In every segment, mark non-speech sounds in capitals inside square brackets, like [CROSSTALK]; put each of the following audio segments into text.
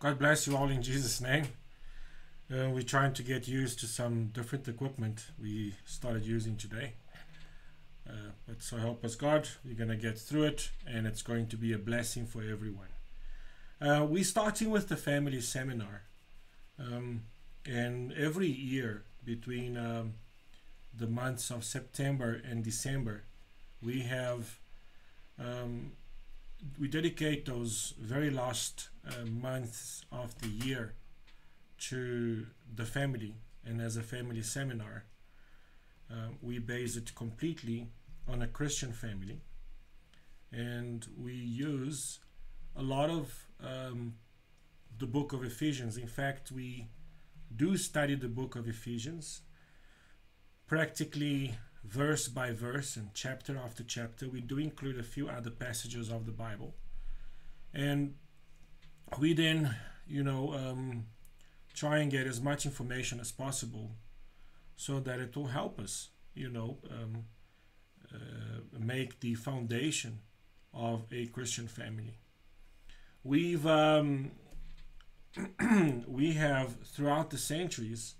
God bless you all in Jesus' name. Uh, we're trying to get used to some different equipment we started using today. Uh, but so help us God, we're going to get through it and it's going to be a blessing for everyone. Uh, we're starting with the family seminar. Um, and every year between um, the months of September and December, we have um, we dedicate those very last uh, months of the year to the family and as a family seminar uh, we base it completely on a christian family. And we use a lot of um, the book of ephesians. In fact we do study the book of ephesians practically verse by verse and chapter after chapter. We do include a few other passages of the Bible. And we then, you know, um, try and get as much information as possible so that it will help us, you know, um, uh, make the foundation of a Christian family. We've um, [CLEARS THROAT] we have throughout the centuries,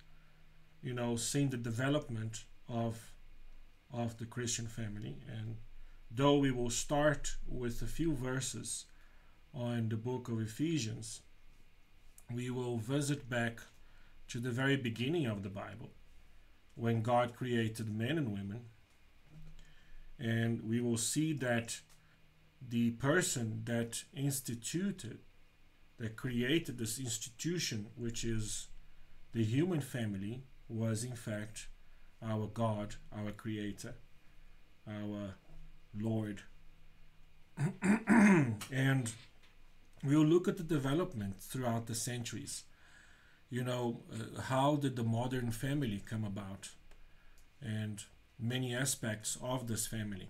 you know, seen the development of of the Christian family. And though we will start with a few verses on the book of Ephesians, we will visit back to the very beginning of the Bible when God created men and women. And we will see that the person that instituted, that created this institution, which is the human family, was in fact our God, our Creator, our Lord. [CLEARS THROAT] and we'll look at the development throughout the centuries. You know, uh, how did the modern family come about? And many aspects of this family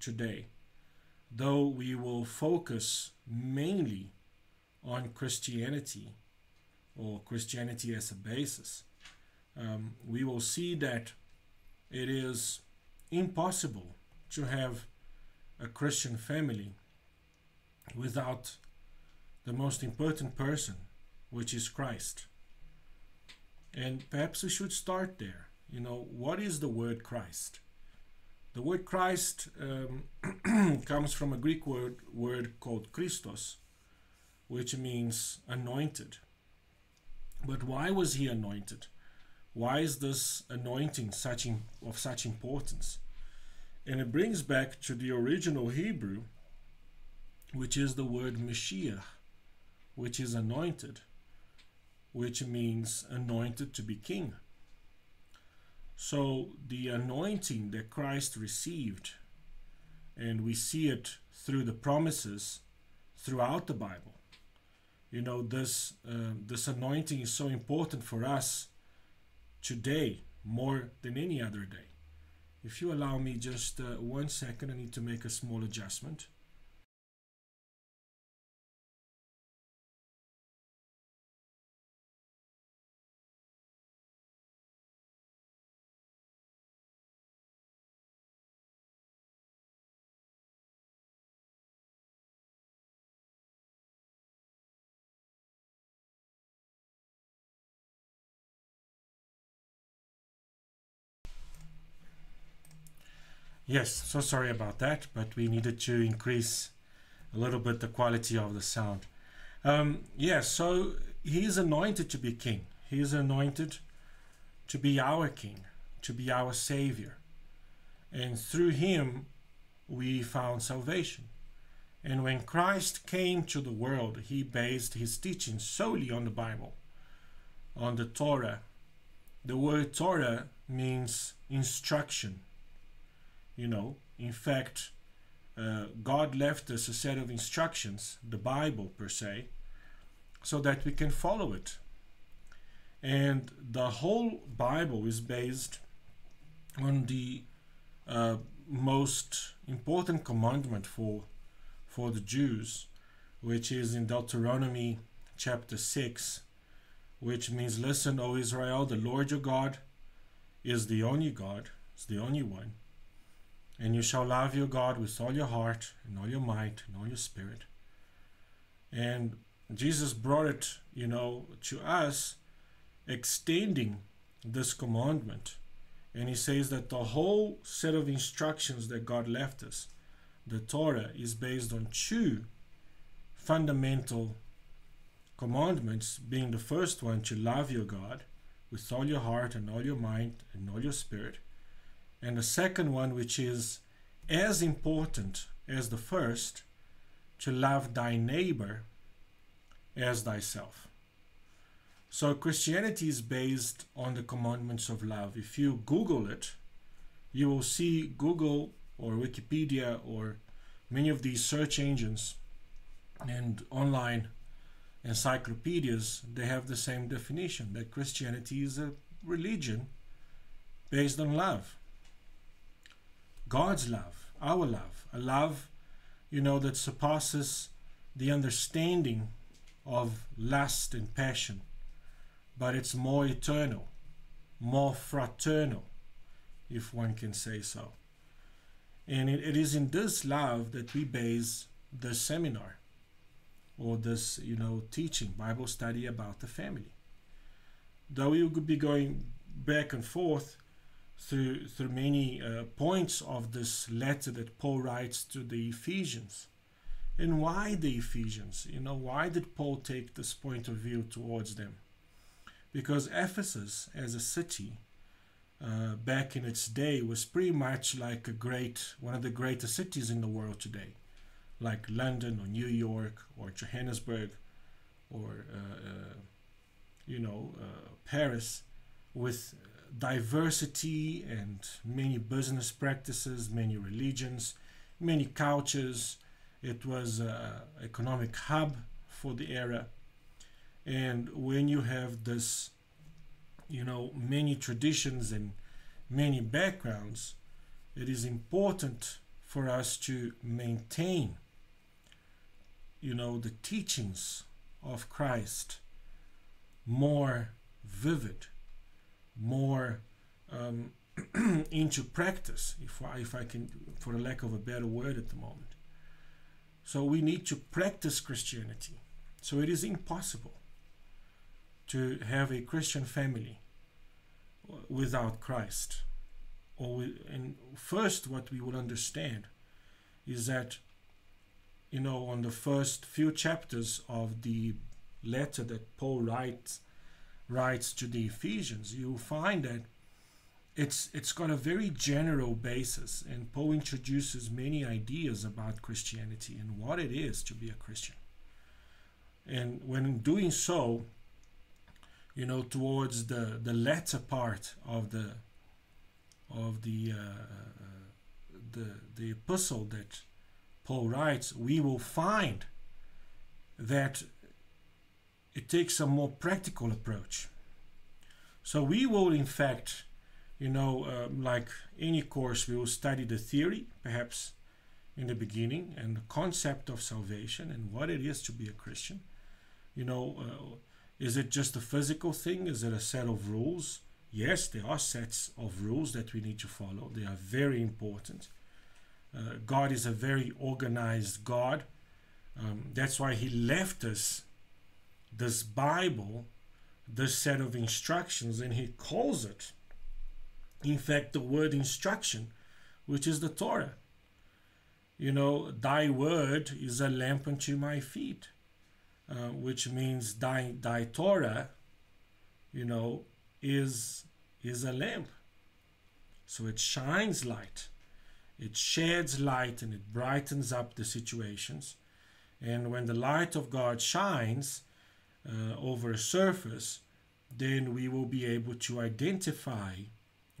today. Though we will focus mainly on Christianity or Christianity as a basis, um, we will see that it is impossible to have a Christian family without the most important person, which is Christ. And perhaps we should start there. You know, what is the word Christ? The word Christ um, [CLEARS THROAT] comes from a Greek word, word called Christos, which means anointed. But why was he anointed? Why is this anointing such in, of such importance? And it brings back to the original Hebrew, which is the word Mashiach, which is anointed, which means anointed to be king. So the anointing that Christ received, and we see it through the promises throughout the Bible. You know, this uh, this anointing is so important for us today more than any other day. If you allow me just uh, one second, I need to make a small adjustment. Yes, so sorry about that, but we needed to increase a little bit the quality of the sound. Um, yeah, so he is anointed to be king. He is anointed to be our king, to be our savior. And through him, we found salvation. And when Christ came to the world, he based his teaching solely on the Bible, on the Torah. The word Torah means instruction you know, in fact, uh, God left us a set of instructions, the Bible per se, so that we can follow it. And the whole Bible is based on the uh, most important commandment for for the Jews, which is in Deuteronomy chapter 6, which means, Listen, O Israel, the Lord your God is the only God, is the only one. And you shall love your God with all your heart and all your might and all your spirit. And Jesus brought it, you know, to us, extending this commandment. And he says that the whole set of instructions that God left us, the Torah, is based on two fundamental commandments, being the first one to love your God with all your heart and all your mind and all your spirit. And the second one, which is as important as the first, to love thy neighbor as thyself. So Christianity is based on the commandments of love. If you Google it, you will see Google or Wikipedia or many of these search engines and online encyclopedias, they have the same definition that Christianity is a religion based on love. God's love, our love, a love, you know, that surpasses the understanding of lust and passion, but it's more eternal, more fraternal, if one can say so. And it, it is in this love that we base the seminar or this, you know, teaching, Bible study about the family. Though we could be going back and forth through through many uh, points of this letter that Paul writes to the Ephesians. And why the Ephesians? You know, why did Paul take this point of view towards them? Because Ephesus, as a city, uh, back in its day, was pretty much like a great, one of the greatest cities in the world today like London or New York or Johannesburg or uh, uh, you know uh, Paris with diversity and many business practices, many religions, many cultures. It was an economic hub for the era. And when you have this, you know, many traditions and many backgrounds, it is important for us to maintain you know, the teachings of Christ more vivid, more um, [CLEARS THROAT] into practice, if I, if I can, for the lack of a better word at the moment. So we need to practice Christianity. So it is impossible to have a Christian family without Christ. Or we, and first, what we will understand is that you know, on the first few chapters of the letter that Paul writes writes to the Ephesians, you find that it's it's got a very general basis, and Paul introduces many ideas about Christianity and what it is to be a Christian. And when doing so, you know, towards the the latter part of the of the uh, the the epistle that Paul writes, we will find that it takes a more practical approach. So we will, in fact, you know, um, like any course, we will study the theory, perhaps in the beginning, and the concept of salvation and what it is to be a Christian. You know, uh, is it just a physical thing? Is it a set of rules? Yes, there are sets of rules that we need to follow. They are very important. Uh, God is a very organized God. Um, that's why He left us this Bible, this set of instructions, and He calls it, in fact, the word instruction, which is the Torah. You know, Thy word is a lamp unto my feet, uh, which means Thy Thy Torah, you know, is is a lamp. So it shines light it sheds light and it brightens up the situations. And when the light of God shines uh, over a surface, then we will be able to identify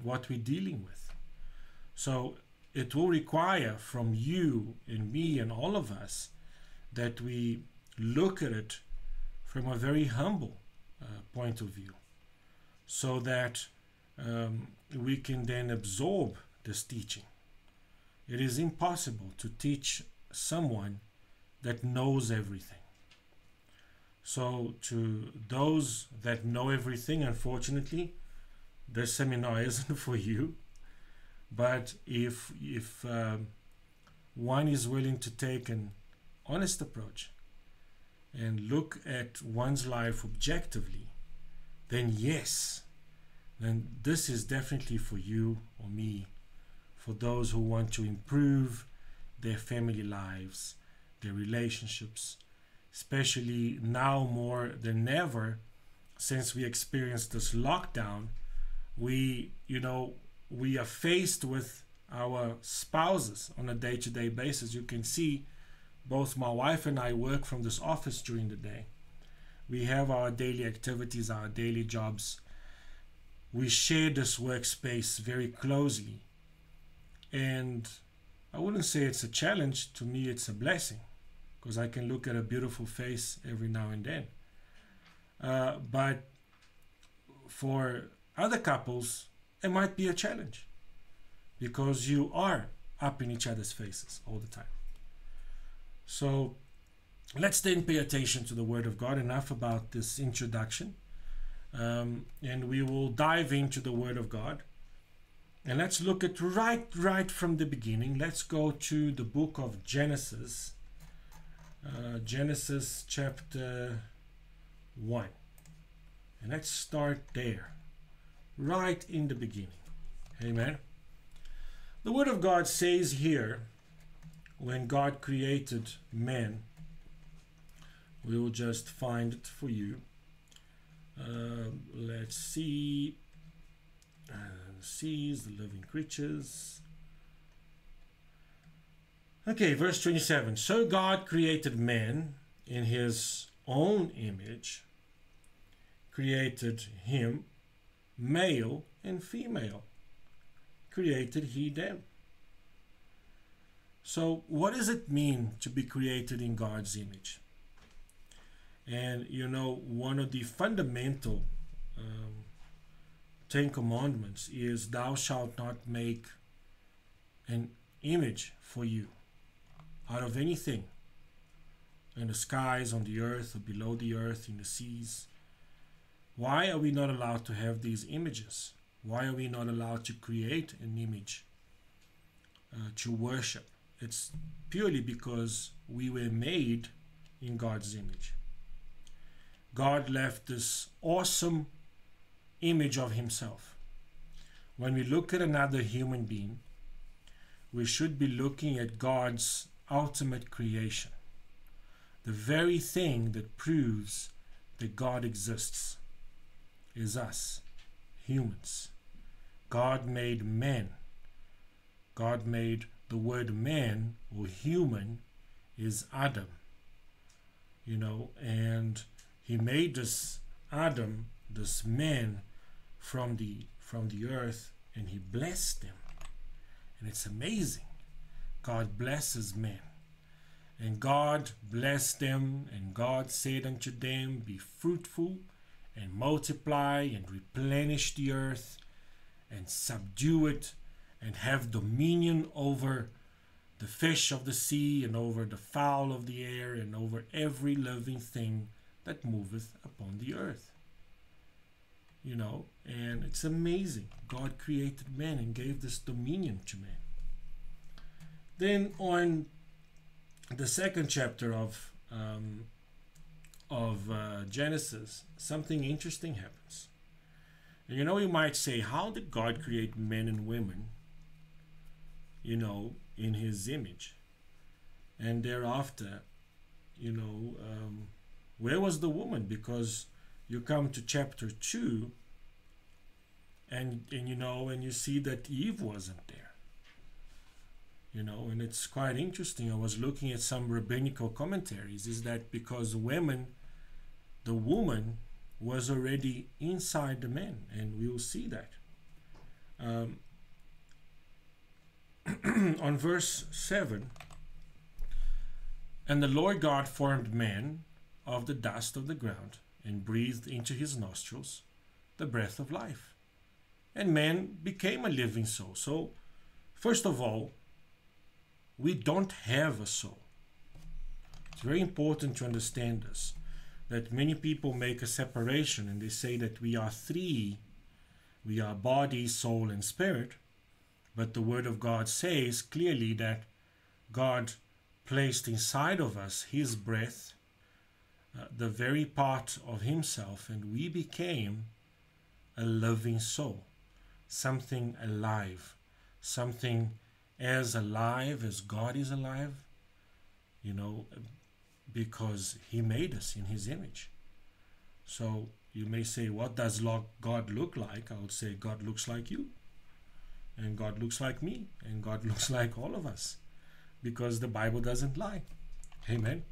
what we're dealing with. So it will require from you and me and all of us that we look at it from a very humble uh, point of view so that um, we can then absorb this teaching. It is impossible to teach someone that knows everything. So, to those that know everything, unfortunately, this seminar [LAUGHS] isn't for you. But if if um, one is willing to take an honest approach and look at one's life objectively, then yes, then this is definitely for you or me, for those who want to improve their family lives, their relationships, especially now more than ever since we experienced this lockdown we you know we are faced with our spouses on a day-to-day basis. You can see both my wife and i work from this office during the day. We have our daily activities our daily jobs. We share this workspace very closely. And i wouldn't say it's a challenge. To me it's a blessing because i can look at a beautiful face every now and then uh, but for other couples, it might be a challenge because you are up in each other's faces all the time. So let's then pay attention to the Word of God. Enough about this introduction. Um, and we will dive into the Word of God. And let's look at right, right from the beginning. Let's go to the book of Genesis. Uh, Genesis chapter 1. And let's start there right in the beginning. Amen. The Word of God says here, when God created man, we will just find it for you. Uh, let's see. Uh, seas, the living creatures. Okay, verse 27. So God created man in his own image, created him male and female created he them. So, what does it mean to be created in God's image? And you know, one of the fundamental um, Ten Commandments is, Thou shalt not make an image for you out of anything in the skies, on the earth, or below the earth, in the seas, why are we not allowed to have these images? Why are we not allowed to create an image uh, to worship? It's purely because we were made in God's image. God left this awesome image of Himself. When we look at another human being, we should be looking at God's ultimate creation, the very thing that proves that God exists is us, humans. God made men. God made the word man or human is Adam. You know, and he made this Adam, this man from the from the earth and he blessed them. And it's amazing. God blesses men. And God blessed them, and God said unto them, Be fruitful and multiply and replenish the earth and subdue it and have dominion over the fish of the sea and over the fowl of the air and over every living thing that moveth upon the earth. You know, and it's amazing. God created man and gave this dominion to man. Then on the second chapter of um, of uh, Genesis, something interesting happens. And you know, you might say, how did God create men and women, you know, in his image? And thereafter, you know, um, where was the woman? Because you come to chapter 2 and, and you know, and you see that Eve wasn't there you know and it's quite interesting i was looking at some rabbinical commentaries is that because women the woman was already inside the man, and we will see that. Um, [CLEARS THROAT] on verse 7 And the Lord God formed man of the dust of the ground and breathed into his nostrils the breath of life. And man became a living soul. So, first of all, we don't have a soul. It's very important to understand this that many people make a separation and they say that we are three we are body, soul, and spirit. But the Word of God says clearly that God placed inside of us His breath, uh, the very part of himself, and we became a living soul, something alive, something as alive as God is alive, you know, because he made us in his image. So you may say, What does God look like? I would say, God looks like you, and God looks like me, and God [LAUGHS] looks like all of us, because the Bible doesn't lie. Amen.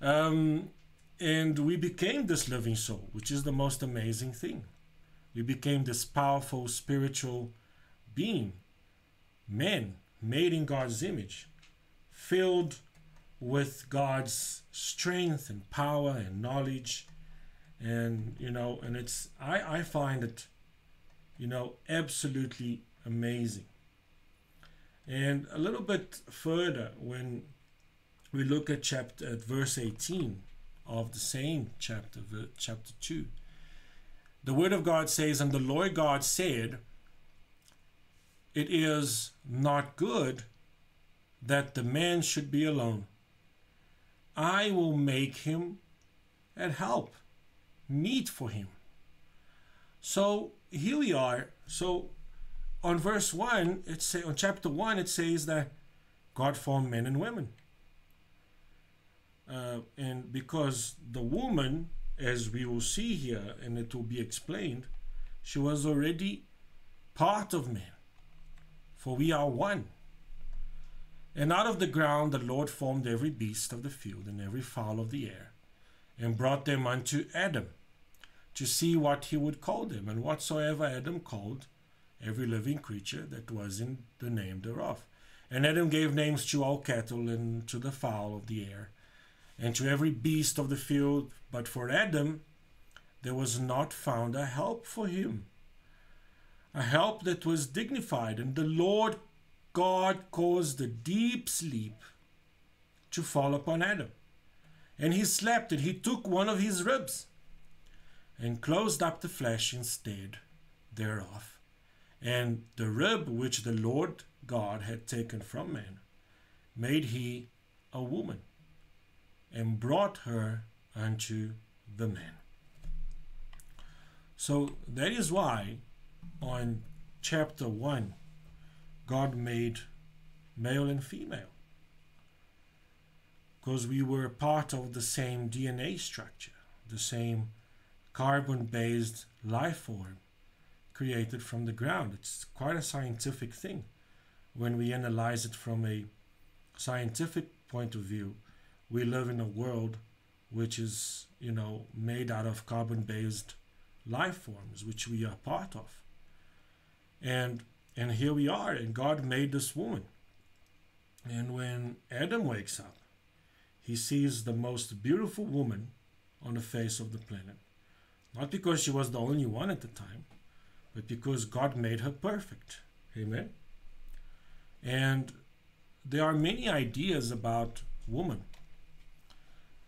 Um, and we became this living soul, which is the most amazing thing. We became this powerful spiritual being, men made in God's image, filled with God's strength and power and knowledge. And, you know, and it's, I, I find it, you know, absolutely amazing. And a little bit further, when we look at chapter at verse 18 of the same chapter, chapter 2. The word of God says, And the Lord God said, It is not good that the man should be alone. I will make him and help meet for him. So here we are. So on verse 1, it say on chapter 1, it says that God formed men and women. Uh, and because the woman, as we will see here, and it will be explained, she was already part of man. For we are one. And out of the ground the Lord formed every beast of the field and every fowl of the air, and brought them unto Adam, to see what he would call them. And whatsoever Adam called every living creature, that was in the name thereof. And Adam gave names to all cattle and to the fowl of the air and to every beast of the field. But for Adam, there was not found a help for him, a help that was dignified. And the Lord God caused a deep sleep to fall upon Adam. And he slept, and he took one of his ribs and closed up the flesh instead thereof. And the rib which the Lord God had taken from man made he a woman and brought her unto the man. So that is why on chapter 1, God made male and female. Because we were part of the same DNA structure, the same carbon based life form created from the ground. It's quite a scientific thing when we analyze it from a scientific point of view we live in a world which is, you know, made out of carbon based life forms, which we are part of. And and here we are, and God made this woman. And when Adam wakes up, he sees the most beautiful woman on the face of the planet. Not because she was the only one at the time, but because God made her perfect. Amen. And there are many ideas about woman.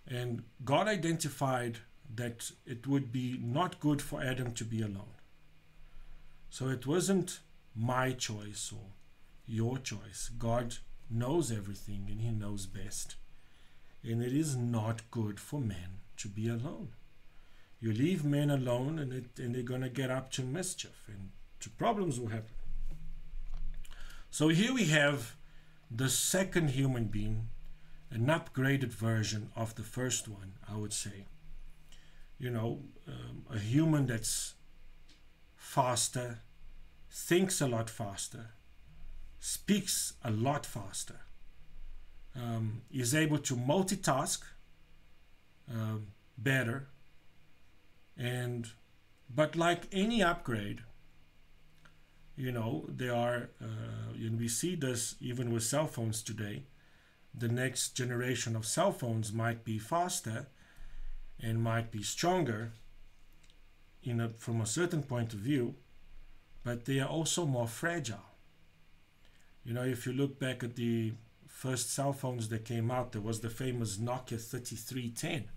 And God identified that it would be not good for Adam to be alone. So it wasn't my choice or your choice. God knows everything and He knows best. And it is not good for men to be alone. You leave men alone and, it, and they're going to get up to mischief and to problems will happen. So here we have the second human being an upgraded version of the first one, I would say. You know, um, a human that's faster, thinks a lot faster, speaks a lot faster, um, is able to multitask um, better, and but like any upgrade, you know, there are, uh, and we see this even with cell phones today the next generation of cell phones might be faster and might be stronger in a, from a certain point of view, but they are also more fragile. You know, if you look back at the first cell phones that came out, there was the famous Nokia 3310.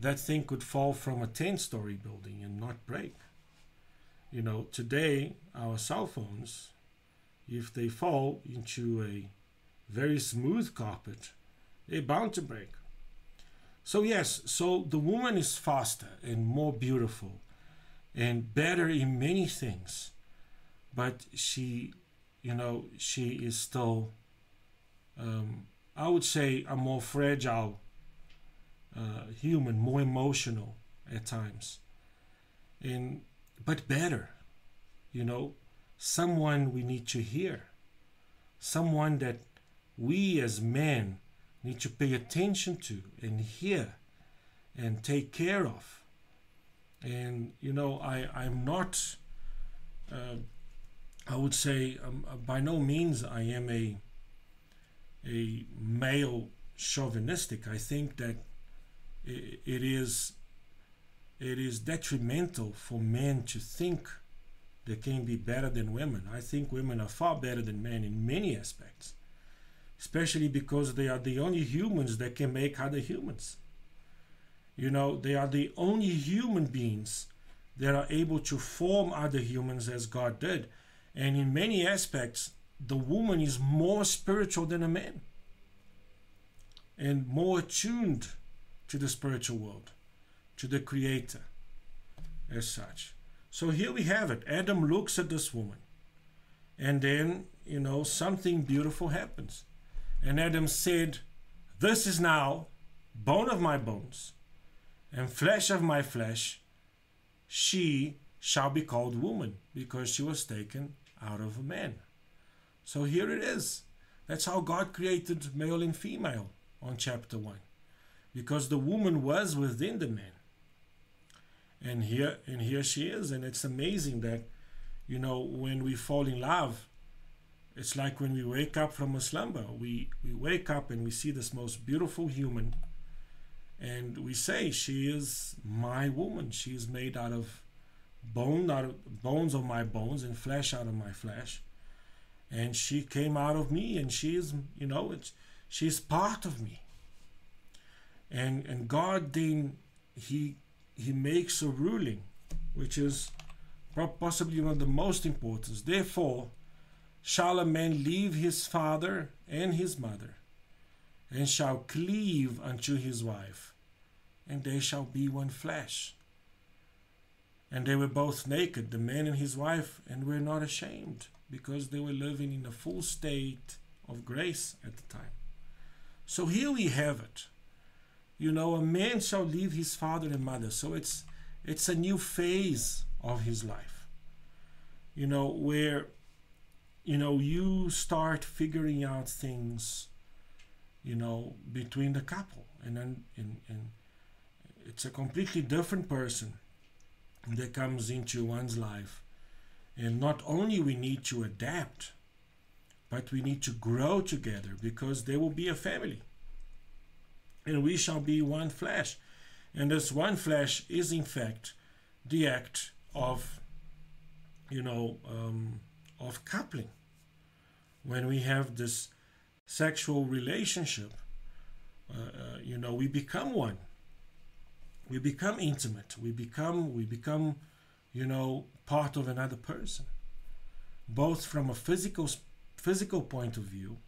That thing could fall from a 10 story building and not break. You know, today, our cell phones, if they fall into a very smooth carpet, they're bound to break. So, yes, so the woman is faster and more beautiful and better in many things, but she, you know, she is still, um, I would say, a more fragile uh, human, more emotional at times, and but better, you know, someone we need to hear, someone that we as men need to pay attention to and hear and take care of. And you know, I I'm not. Uh, I would say um, uh, by no means I am a a male chauvinistic. I think that it, it is it is detrimental for men to think they can be better than women. I think women are far better than men in many aspects, especially because they are the only humans that can make other humans. You know, they are the only human beings that are able to form other humans as God did. And in many aspects, the woman is more spiritual than a man and more attuned to the spiritual world, to the Creator as such. So here we have it. Adam looks at this woman, and then, you know, something beautiful happens. And Adam said, This is now bone of my bones and flesh of my flesh. She shall be called woman because she was taken out of a man. So here it is. That's how God created male and female on chapter 1 because the woman was within the man and here and here she is and it's amazing that you know when we fall in love it's like when we wake up from a slumber. We we wake up and we see this most beautiful human and we say she is my woman. She is made out of bone out of bones of my bones and flesh out of my flesh. And she came out of me and she is you know it's she's part of me. And and god then he he makes a ruling which is possibly one of the most important. Therefore shall a man leave his father and his mother and shall cleave unto his wife and they shall be one flesh. And they were both naked the man and his wife and were not ashamed because they were living in a full state of grace at the time. So here we have it. You know a man shall leave his father and mother. So it's it's a new phase of his life. You know where you know you start figuring out things you know between the couple and then it's a completely different person that comes into one's life and not only we need to adapt but we need to grow together because there will be a family and we shall be one flesh. And this one flesh is, in fact, the act of, you know, um, of coupling. When we have this sexual relationship, uh, uh, you know, we become one. We become intimate. We become, we become, you know, part of another person, both from a physical, physical point of view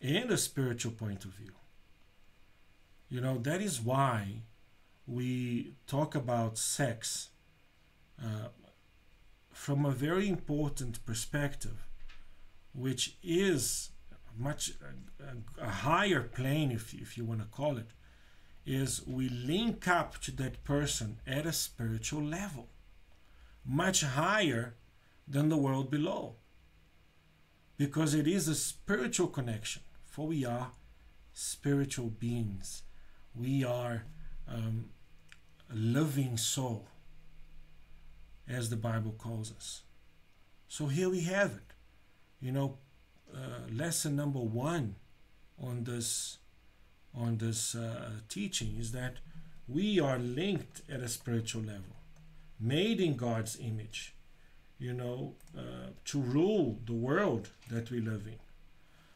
and a spiritual point of view. You know, that is why we talk about sex uh, from a very important perspective, which is much a, a higher plane, if, if you want to call it, is we link up to that person at a spiritual level, much higher than the world below. Because it is a spiritual connection, for we are spiritual beings we are um, a living soul, as the Bible calls us. So here we have it. You know, uh, lesson number one on this on this uh, teaching is that we are linked at a spiritual level, made in God's image. You know, uh, to rule the world that we live in.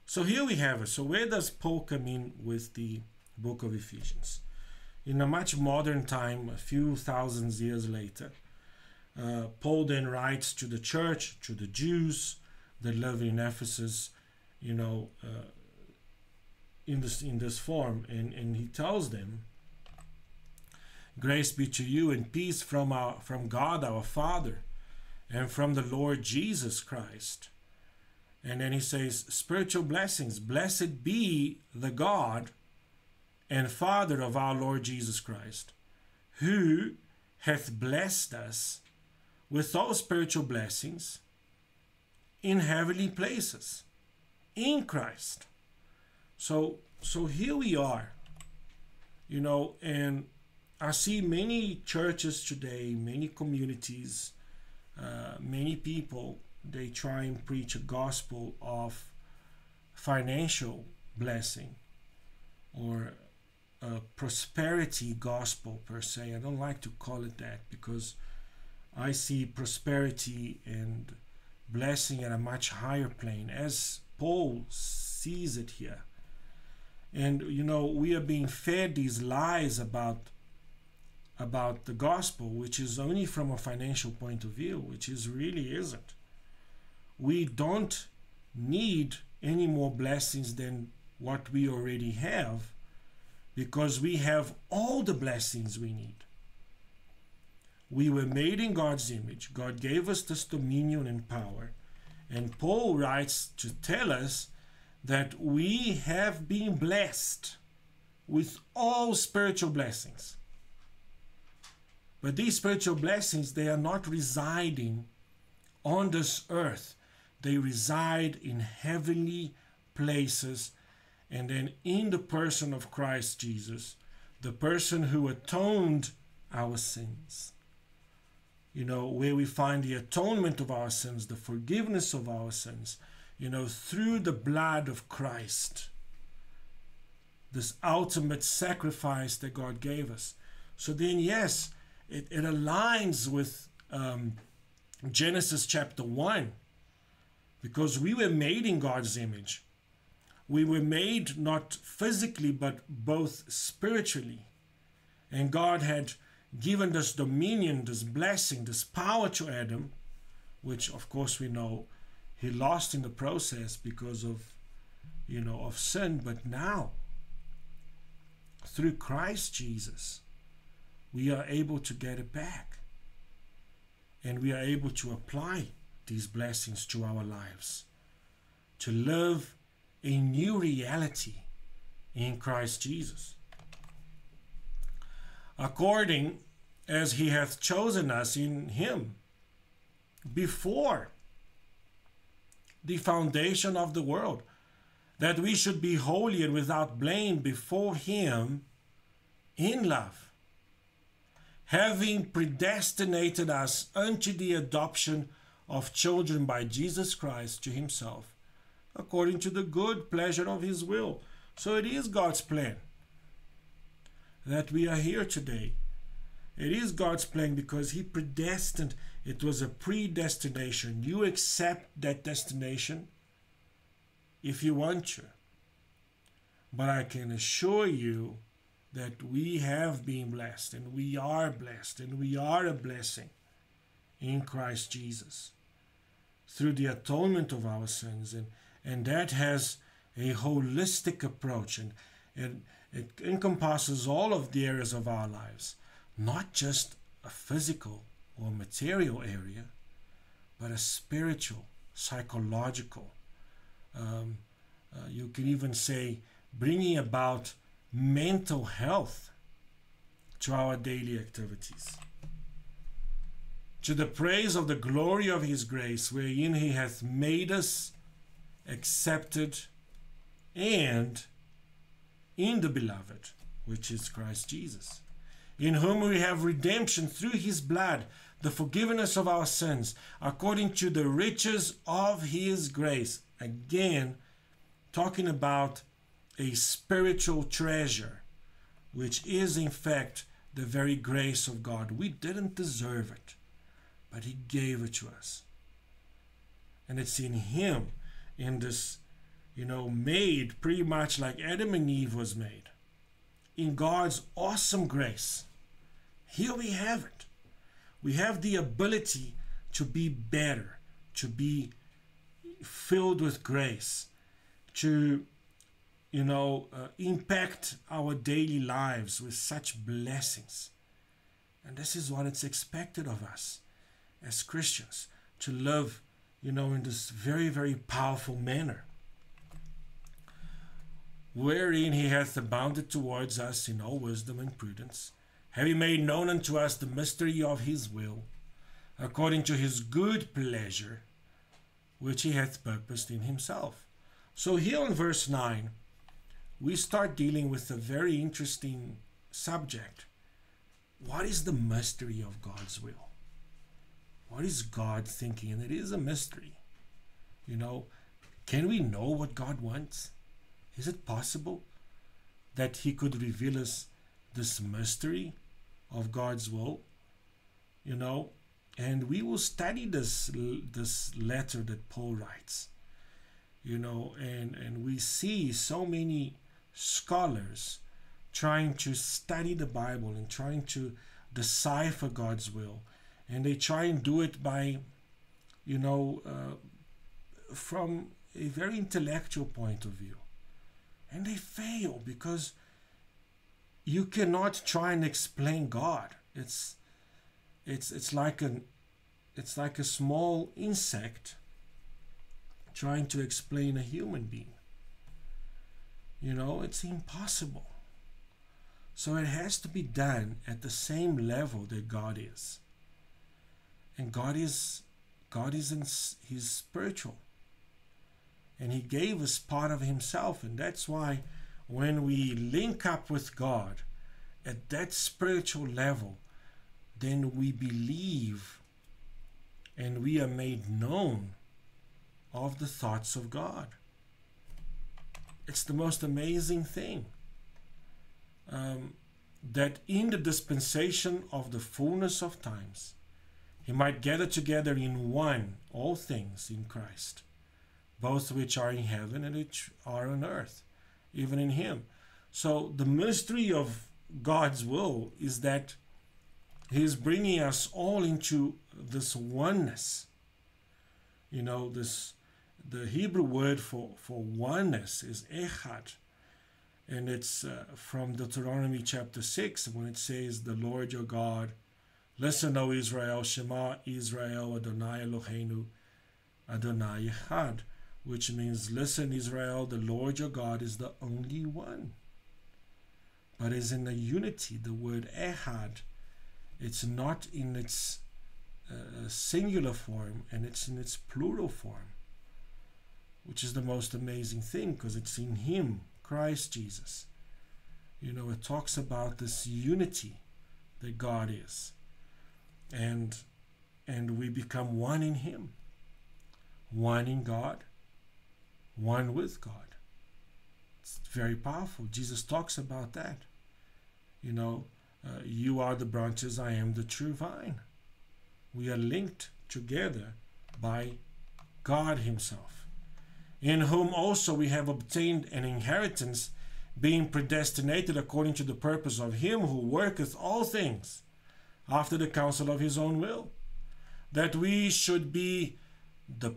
So here we have it. So where does Paul come in with the book of Ephesians. In a much modern time, a few thousands years later, uh, Paul then writes to the church, to the Jews that live in Ephesus, you know, uh, in this in this form, and, and he tells them Grace be to you and peace from our from God our Father and from the Lord Jesus Christ. And then he says, spiritual blessings. Blessed be the God and Father of our Lord Jesus Christ, who hath blessed us with all spiritual blessings in heavenly places in Christ. So so here we are. You know, and I see many churches today, many communities, uh, many people, they try and preach a gospel of financial blessing or a prosperity gospel per se. I don't like to call it that because I see prosperity and blessing at a much higher plane as Paul sees it here. And you know, we are being fed these lies about about the gospel, which is only from a financial point of view, which is really isn't. We don't need any more blessings than what we already have because we have all the blessings we need. We were made in God's image. God gave us this dominion and power. And Paul writes to tell us that we have been blessed with all spiritual blessings. But these spiritual blessings, they are not residing on this earth. They reside in heavenly places and then in the person of Christ Jesus, the person who atoned our sins you know, where we find the atonement of our sins, the forgiveness of our sins, you know, through the blood of Christ. This ultimate sacrifice that God gave us. So then, yes, it, it aligns with um, Genesis chapter 1 because we were made in God's image. We were made not physically, but both spiritually. And God had given this dominion, this blessing, this power to Adam, which of course we know he lost in the process because of, you know, of sin. But now, through Christ Jesus, we are able to get it back. And we are able to apply these blessings to our lives, to live a new reality in Christ Jesus according as he hath chosen us in him before the foundation of the world, that we should be holy and without blame before him in love, having predestinated us unto the adoption of children by Jesus Christ to himself, according to the good pleasure of his will. So it is God's plan that we are here today. It is God's plan because He predestined. It was a predestination. You accept that destination if you want to. But I can assure you that we have been blessed and we are blessed and we are a blessing in Christ Jesus through the atonement of our sins. And, and that has a holistic approach and, and it encompasses all of the areas of our lives, not just a physical or material area, but a spiritual, psychological. Um, uh, you can even say bringing about mental health to our daily activities. To the praise of the glory of His grace, wherein He hath made us accepted and in the beloved, which is Christ Jesus, in whom we have redemption through his blood, the forgiveness of our sins, according to the riches of his grace. Again, talking about a spiritual treasure, which is in fact the very grace of God. We didn't deserve it, but he gave it to us. And it's in him, in this you know, made pretty much like Adam and Eve was made. In God's awesome grace. Here we have it. We have the ability to be better, to be filled with grace, to, you know, uh, impact our daily lives with such blessings. And this is what it's expected of us as Christians to live, you know, in this very, very powerful manner. Wherein he hath abounded towards us in all wisdom and prudence, having made known unto us the mystery of his will, according to his good pleasure, which he hath purposed in himself. So here in verse 9, we start dealing with a very interesting subject. What is the mystery of God's will? What is God thinking? And it is a mystery. You know, can we know what God wants? Is it possible that He could reveal us this mystery of God's will? You know, and we will study this this letter that Paul writes. You know, and and we see so many scholars trying to study the Bible and trying to decipher God's will, and they try and do it by, you know, uh, from a very intellectual point of view, and they fail because you cannot try and explain God. It's it's it's like an it's like a small insect trying to explain a human being. You know, it's impossible. So it has to be done at the same level that God is. And God is God is in he's spiritual. And he gave us part of himself and that's why when we link up with God at that spiritual level then we believe and we are made known of the thoughts of God. It's the most amazing thing um, that in the dispensation of the fullness of times, he might gather together in one all things in Christ, both which are in heaven and which are on earth, even in him. So the mystery of God's will is that He's bringing us all into this oneness. You know, this the Hebrew word for, for oneness is echad. And it's uh, from Deuteronomy chapter 6 when it says, The Lord your God, listen, O Israel, Shema Israel, Adonai Eloheinu, Adonai Echad, which means, Listen, Israel, the Lord your God is the only one. But is in the unity, the word Echad it's not in its uh, singular form and it's in its plural form, which is the most amazing thing because it's in Him, Christ Jesus. You know, it talks about this unity that God is. And and we become one in him. One in God, one with God. It's very powerful. Jesus talks about that. You know, uh, you are the branches, I am the true vine. We are linked together by God Himself, in whom also we have obtained an inheritance, being predestinated according to the purpose of Him who worketh all things after the counsel of His own will, that we should be the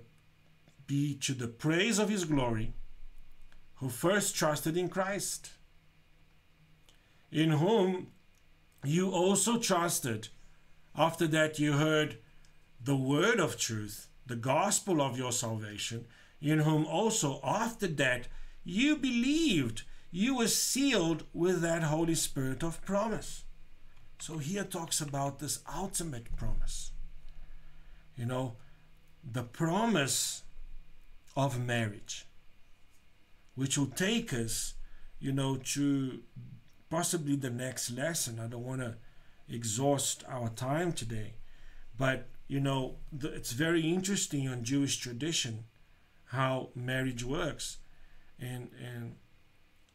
be to the praise of His glory, who first trusted in Christ, in whom you also trusted. After that, you heard the word of truth, the gospel of your salvation, in whom also after that you believed. You were sealed with that Holy Spirit of promise. So here talks about this ultimate promise. You know, the promise of marriage, which will take us, you know, to possibly the next lesson. I don't want to exhaust our time today, but you know, the, it's very interesting on Jewish tradition how marriage works, and and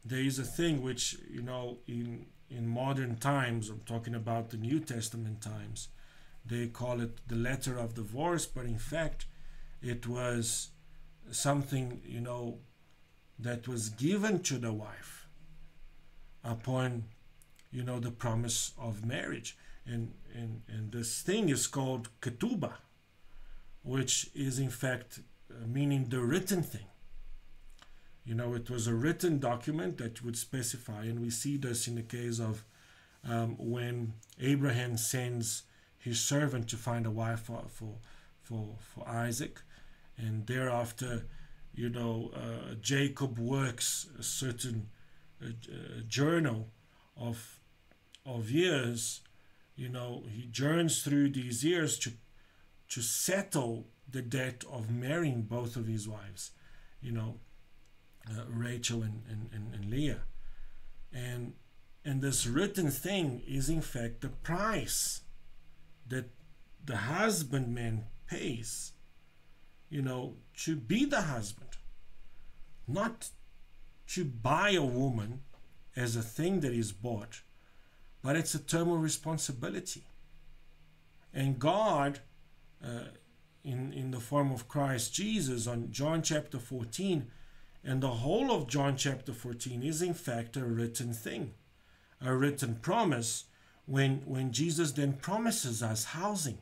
there is a thing which you know in in modern times. I'm talking about the New Testament times. They call it the letter of divorce, but in fact, it was something you know that was given to the wife upon you know the promise of marriage and and, and this thing is called ketubah which is in fact uh, meaning the written thing you know it was a written document that would specify and we see this in the case of um, when Abraham sends his servant to find a wife for, for, for, for Isaac. And thereafter, you know, uh, Jacob works a certain uh, journal of, of years. You know, he journeys through these years to, to settle the debt of marrying both of his wives, you know, uh, Rachel and, and, and, and Leah. And, and this written thing is, in fact, the price that the husbandman pays, you know, to be the husband, not to buy a woman as a thing that is bought, but it's a term of responsibility. And God, uh, in, in the form of Christ Jesus, on John chapter 14, and the whole of John chapter 14 is in fact a written thing, a written promise when, when Jesus then promises us housing.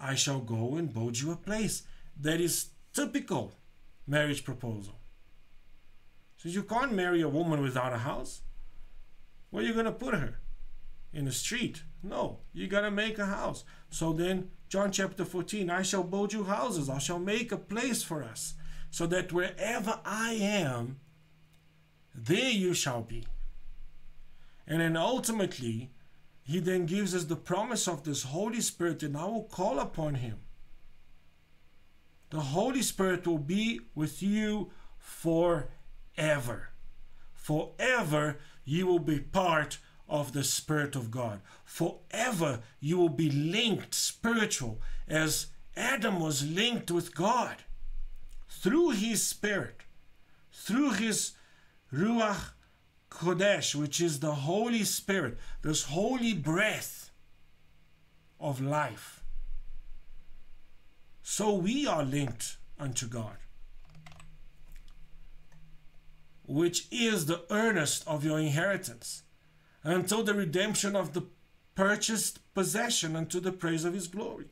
I shall go and build you a place. That is typical marriage proposal. So you can't marry a woman without a house. Where are you going to put her? In the street? No, you got to make a house. So then, John chapter 14 I shall build you houses, I shall make a place for us, so that wherever I am, there you shall be. And then ultimately, he then gives us the promise of this Holy Spirit, and I will call upon him. The Holy Spirit will be with you forever. Forever, you will be part of the Spirit of God. Forever, you will be linked spiritual as Adam was linked with God through his Spirit, through his Ruach Kodesh, which is the Holy Spirit, this holy breath of life. So we are linked unto God, which is the earnest of your inheritance, until the redemption of the purchased possession unto the praise of his glory.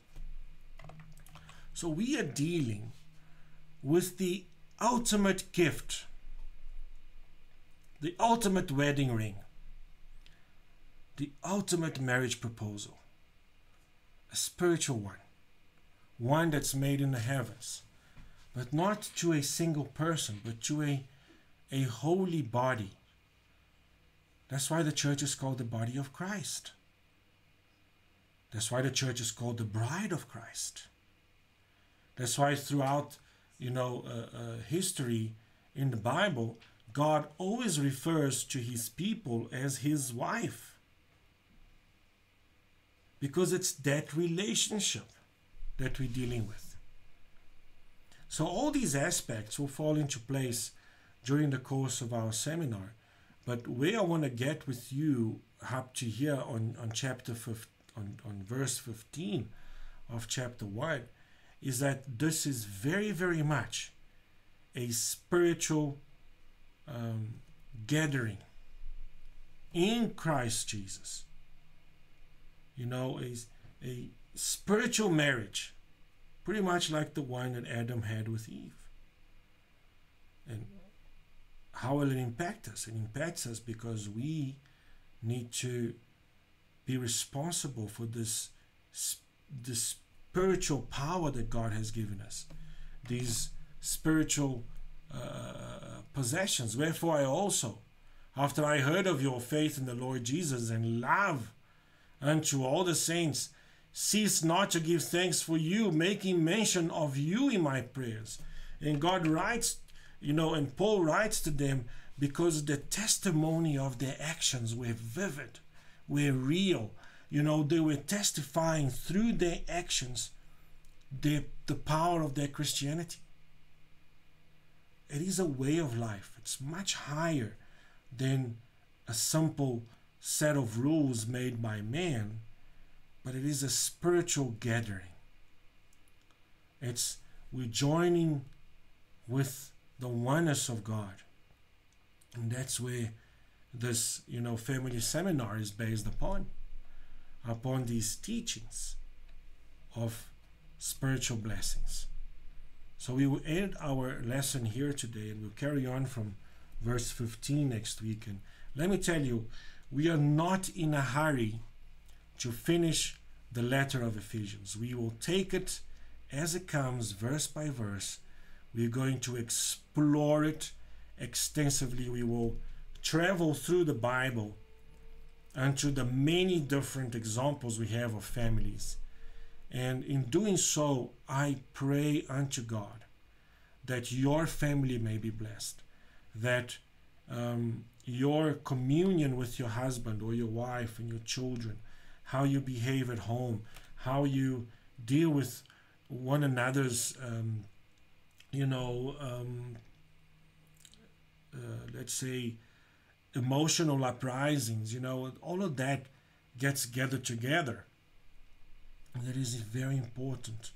So we are dealing with the ultimate gift the ultimate wedding ring, the ultimate marriage proposal, a spiritual one, one that's made in the heavens, but not to a single person, but to a, a holy body. That's why the church is called the body of Christ. That's why the church is called the bride of Christ. That's why throughout, you know, uh, uh, history in the Bible, God always refers to his people as his wife. Because it's that relationship that we're dealing with. So, all these aspects will fall into place during the course of our seminar. But where I want to get with you up to here on, on chapter 15, on, on verse 15 of chapter 1 is that this is very, very much a spiritual um, gathering in Christ Jesus. You know, is a spiritual marriage, pretty much like the one that Adam had with Eve. And how will it impact us? It impacts us because we need to be responsible for this, this spiritual power that God has given us, these spiritual uh, possessions. Wherefore I also, after I heard of your faith in the Lord Jesus and love unto all the saints, cease not to give thanks for you, making mention of you in my prayers. And God writes, you know, and Paul writes to them because the testimony of their actions were vivid, were real. You know, they were testifying through their actions the, the power of their Christianity. It is a way of life. It's much higher than a simple set of rules made by man, but it is a spiritual gathering. It's we're joining with the oneness of God. And that's where this, you know, family seminar is based upon, upon these teachings of spiritual blessings. So we will end our lesson here today and we'll carry on from verse 15 next week. And let me tell you, we are not in a hurry to finish the letter of Ephesians. We will take it as it comes, verse by verse. We're going to explore it extensively. We will travel through the Bible unto the many different examples we have of families. And in doing so, I pray unto God that your family may be blessed, that um, your communion with your husband or your wife and your children, how you behave at home, how you deal with one another's, um, you know, um, uh, let's say, emotional uprisings, you know, all of that gets gathered together. And it is very important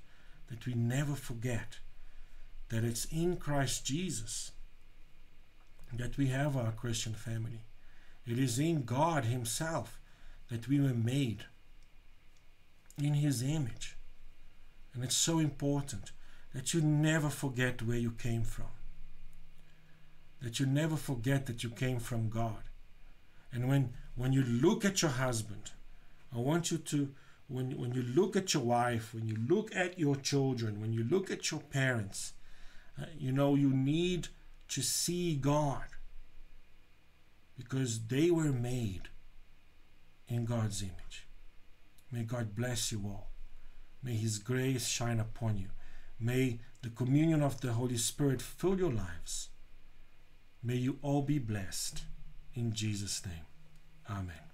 that we never forget that it's in Christ Jesus that we have our Christian family. It is in God Himself that we were made in His image. And it's so important that you never forget where you came from. That you never forget that you came from God. And when, when you look at your husband, I want you to, when, when you look at your wife, when you look at your children, when you look at your parents, uh, you know, you need to see God because they were made in God's image. May God bless you all. May His grace shine upon you. May the communion of the Holy Spirit fill your lives. May you all be blessed. In Jesus' name, Amen.